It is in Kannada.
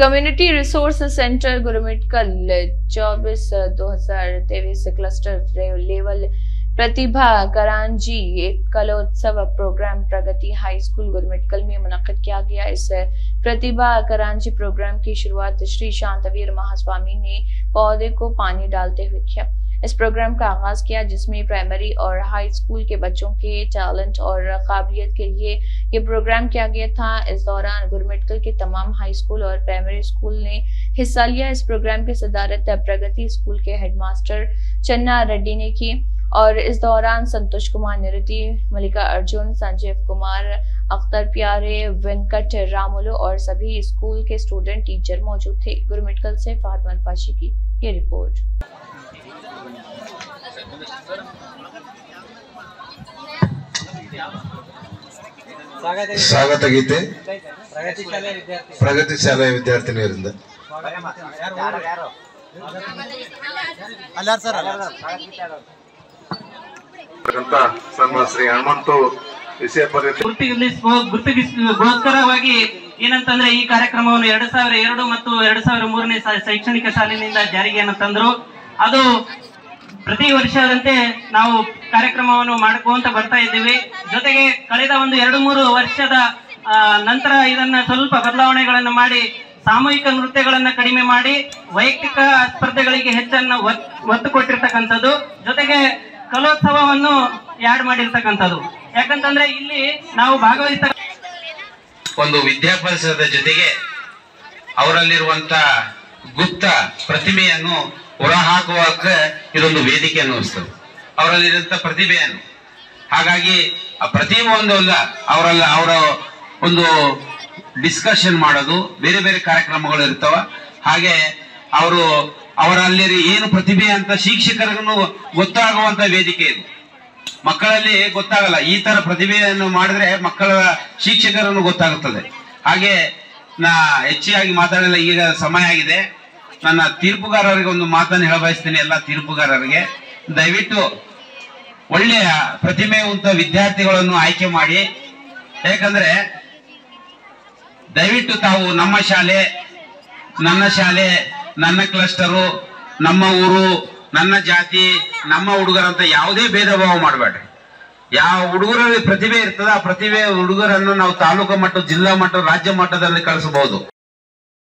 कम्युनिटी रिसोर्स सेंटर गुरुमिटकल चौबीस, दो हज़ार तेईस क्लस्टर लेवल प्रतिभा करांजी एक कलोत्सव program Pragati high school Gurmitkal में मुनद किया गया। इस प्रतिभा करांजी प्रोग्राम की शुरुआत श्री शांतवीर महास्वामी ने पौधे को पानी डालते हुए किया। इस प्रोग्राम का आगाज़ किया, जिसमें प्राइमरी और हाई स्कूल के बच्चों के टैलेंट और काबिलियत के लिए ये प्रोग्राम किया गया था। इस दौरान गुरमिटकल के तमाम हाई स्कूल और प्राइमरी स्कूल ने हिस्सा लिया। इस प्रोग्राम की सदारत प्रगति स्कूल के हेडमास्टर चन्ना रेड्डी ने की और इस दौरान संतोष कुमार निरुति मलिका अर्जुन, संजीव कुमार, अख्तर प्यारे, वेंकट रामुलु और सभी स्कूल के स्टूडेंट, टीचर मौजूद थे। गुरमिटकल से फातमन फाशी की ये रिपोर्ट। ಸ್ವಾಗತ ಗೀತೆ. ಪ್ರಗತಿ ಶಾಲೆಯ ವಿದ್ಯಾರ್ಥಿನಿಯರಿಂದ. ಶ್ರೀ ಹನುಮಂತು ವಿಷಯ ಏನಂತಂದ್ರೆ ಈ ಕಾರ್ಯಕ್ರಮವನ್ನು ಎರಡ್ ಸಾವಿರ ಎರಡು ಮತ್ತು ಎರಡ್ ಸಾವಿರ ಮೂರನೇ ಶೈಕ್ಷಣಿಕ ಸಾಲಿನಿಂದ ಜಾರಿಗೆ ತಂದ್ರು. ಅದು ಪ್ರತಿ ವರ್ಷದಂತೆ ನಾವು ಕಾರ್ಯಕ್ರಮವನ್ನು ಮಾಡ್ಕೊಂತ ಬರ್ತಾ ಇದ್ದೀವಿ. ಜೊತೆಗೆ ಕಳೆದ ಒಂದು ಎರಡು ಮೂರು ವರ್ಷದ ನಂತರ ಇದನ್ನ ಸ್ವಲ್ಪ ಬದಲಾವಣೆಗಳನ್ನು ಮಾಡಿ, ಸಾಮೂಹಿಕ ನೃತ್ಯಗಳನ್ನ ಕಡಿಮೆ ಮಾಡಿ, ವೈಯಕ್ತಿಕ ಸ್ಪರ್ಧೆಗಳಿಗೆ ಹೆಚ್ಚನ್ನ ಒತ್- ಒತ್ತು ಕೊಟ್ಟಿರ್ತಕ್ಕಂಥದ್ದು. ಜೊತೆಗೆ ಕಲೋತ್ಸವವನ್ನು ಯಾಡ್ ಮಾಡಿರ್ತಕ್ಕಂಥದ್ದು. ಯಾಕಂತಂದ್ರೆ ಇಲ್ಲಿ ನಾವು ಭಾಗವಹಿಸ ಒಂದು ವಿದ್ಯಾಭ್ಯಾಸದ ಜೊತೆಗೆ ಅವರಲ್ಲಿರುವಂತ ಗುಪ್ತ ಪ್ರತಿಭೆಯನ್ನು ಹಾಕುವಾಗ ಇದೊಂದು ವೇದಿಕೆ ಅನ್ನಿಸ್ತದೆ ಪ್ರತಿಭೆ ಪ್ರತಿಭೆಯನ್ನು. ಹಾಗಾಗಿ ಆ ಪ್ರತಿಭೆ ಒಂದು ಅಲ್ಲ, ಅವರಲ್ಲ ಅವರ ಒಂದು ಡಿಸ್ಕಷನ್ ಮಾಡೋದು, ಬೇರೆ ಬೇರೆ ಕಾರ್ಯಕ್ರಮಗಳು ಇರ್ತಾವ. ಹಾಗೆ ಅವರು ಅವರಲ್ಲಿ ಏನು ಪ್ರತಿಭೆ ಅಂತ ಶಿಕ್ಷಕರಿಗೂ ಗೊತ್ತಾಗುವಂತ ವೇದಿಕೆ ಇದು. ಮಕ್ಕಳಲ್ಲಿ ಗೊತ್ತಾಗಲ್ಲ, ಈ ತರ ಪ್ರತಿಭೆಯನ್ನು ಮಾಡಿದ್ರೆ ಮಕ್ಕಳ ಶಿಕ್ಷಕರನ್ನು ಗೊತ್ತಾಗುತ್ತದೆ. ಹಾಗೆ ನಾ ಹೆಚ್ಚಾಗಿ ಮಾತಾಡಲ್ಲ ಈಗ ಸಮಯ ಆಗಿದೆ. ನನ್ನ ತೀರ್ಪುಗಾರರಿಗೆ ಒಂದು ಮಾತನ್ನು ಹೇಳ ಬಯಸ್ತೀನಿ ಎಲ್ಲ ತೀರ್ಪುಗಾರರಿಗೆ. ದಯವಿಟ್ಟು ಒಳ್ಳೆಯ ಪ್ರತಿಭೆಯುಂತ ವಿದ್ಯಾರ್ಥಿಗಳನ್ನು ಆಯ್ಕೆ ಮಾಡಿ. ಯಾಕಂದ್ರೆ ದಯವಿಟ್ಟು ತಾವು ನಮ್ಮ ಶಾಲೆ, ನನ್ನ ಶಾಲೆ, ನನ್ನ ಕ್ಲಸ್ಟರು, ನಮ್ಮ ಊರು, ನನ್ನ ಜಾತಿ, ನಮ್ಮ ಹುಡುಗರಂತ ಯಾವುದೇ ಭೇದ ಭಾವ ಮಾಡಬೇಡ್ರಿ. ಯಾವ ಹುಡುಗರಲ್ಲಿ ಪ್ರತಿಭೆ ಇರ್ತದ ಆ ಪ್ರತಿಭೆ ಹುಡುಗರನ್ನು ನಾವು ತಾಲೂಕು ಮಟ್ಟ ಜಿಲ್ಲಾ ಮಟ್ಟ ರಾಜ್ಯ ಮಟ್ಟದಲ್ಲಿ ಕಳಿಸಬಹುದು.